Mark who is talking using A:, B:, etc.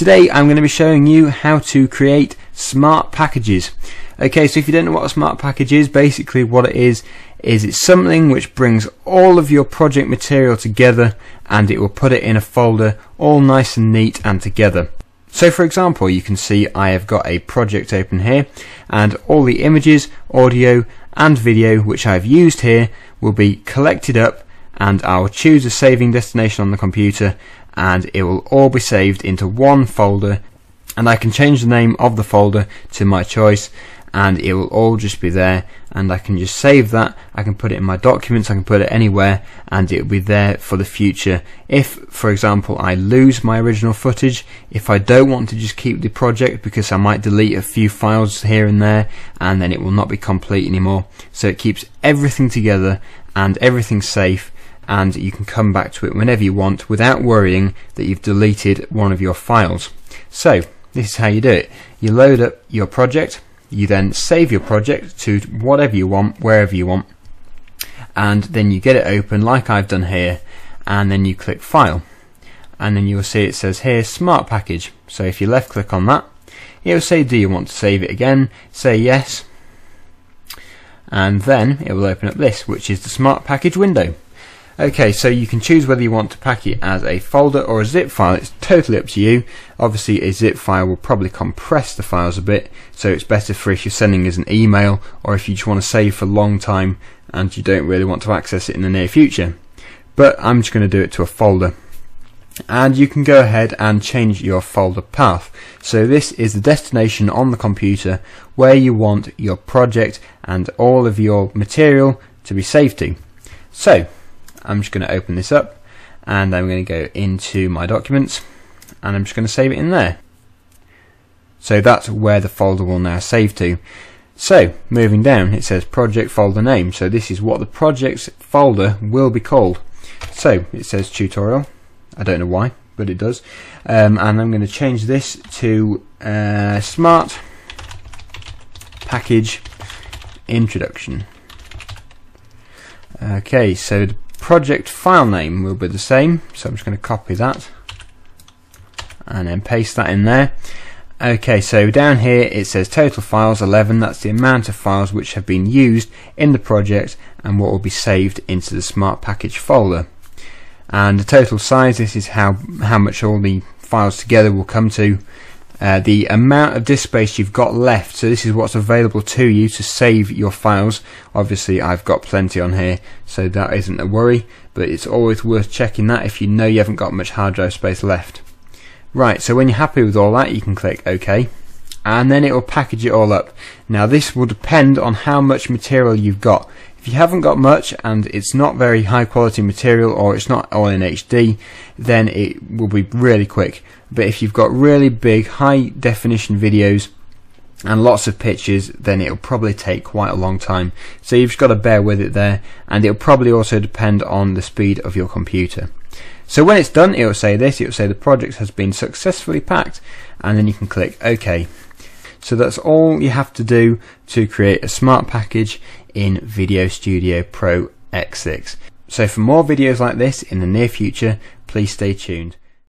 A: Today I'm going to be showing you how to create smart packages. Okay, so if you don't know what a smart package is, basically what it is, is it's something which brings all of your project material together and it will put it in a folder all nice and neat and together. So for example, you can see I have got a project open here and all the images, audio and video which I've used here will be collected up and I'll choose a saving destination on the computer and it will all be saved into one folder and I can change the name of the folder to my choice and it will all just be there and I can just save that I can put it in my documents I can put it anywhere and it will be there for the future. If for example I lose my original footage if I don't want to just keep the project because I might delete a few files here and there and then it will not be complete anymore. So it keeps everything together and everything safe and you can come back to it whenever you want without worrying that you've deleted one of your files. So this is how you do it. You load up your project, you then save your project to whatever you want, wherever you want, and then you get it open like I've done here, and then you click File, and then you'll see it says here Smart Package. So if you left click on that, it will say do you want to save it again, say yes, and then it will open up this, which is the Smart Package window. Okay, so you can choose whether you want to pack it as a folder or a zip file. It's totally up to you. Obviously, a zip file will probably compress the files a bit, so it's better for if you're sending as an email or if you just want to save for a long time and you don't really want to access it in the near future. But I'm just going to do it to a folder. And you can go ahead and change your folder path. So this is the destination on the computer where you want your project and all of your material to be saved to. So I'm just going to open this up and I'm going to go into my documents and I'm just going to save it in there. So that's where the folder will now save to. So moving down it says project folder name so this is what the project's folder will be called. So it says tutorial I don't know why but it does um, and I'm going to change this to uh, smart package introduction. Okay, so project file name will be the same so I'm just going to copy that and then paste that in there. Okay so down here it says total files 11 that's the amount of files which have been used in the project and what will be saved into the smart package folder. And the total size this is how how much all the files together will come to uh, the amount of disk space you've got left. So this is what's available to you to save your files. Obviously I've got plenty on here so that isn't a worry but it's always worth checking that if you know you haven't got much hard drive space left. Right so when you're happy with all that you can click OK and then it will package it all up now this will depend on how much material you've got if you haven't got much and it's not very high quality material or it's not all in HD, then it will be really quick. But if you've got really big high definition videos and lots of pictures, then it'll probably take quite a long time. So you've just got to bear with it there, and it'll probably also depend on the speed of your computer. So when it's done, it'll say this, it'll say the project has been successfully packed, and then you can click OK. So that's all you have to do to create a smart package in VideoStudio Pro X6. So for more videos like this in the near future, please stay tuned.